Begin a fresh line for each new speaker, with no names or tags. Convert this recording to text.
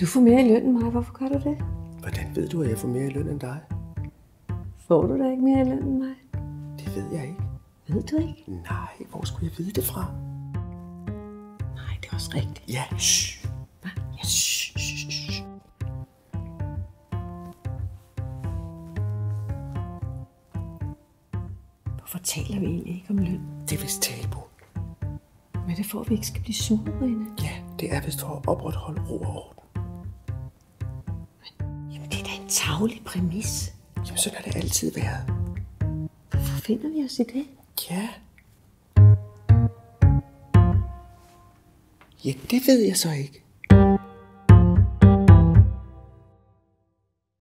Du får mere i løn end mig. Hvorfor gør du det?
Hvordan ved du, at jeg får mere i løn end dig?
Får du da ikke mere i løn end mig?
Det ved jeg ikke.
Ved du ikke?
Nej, hvor skulle jeg vide det fra?
Nej, det er også rigtigt.
Ja, shh.
Hvad?
Ja, shh, shh, shh.
Hvorfor taler vi egentlig ikke om løn?
Det er vist tabu.
Men det får vi ikke skal blive sure, Rine.
Ja, det er vist for at opretholde ro og orden.
Tavlig præmis.
Jamen, sådan har det altid været.
Hvorfor finder vi os i det?
Ja. Ja, det ved jeg så ikke.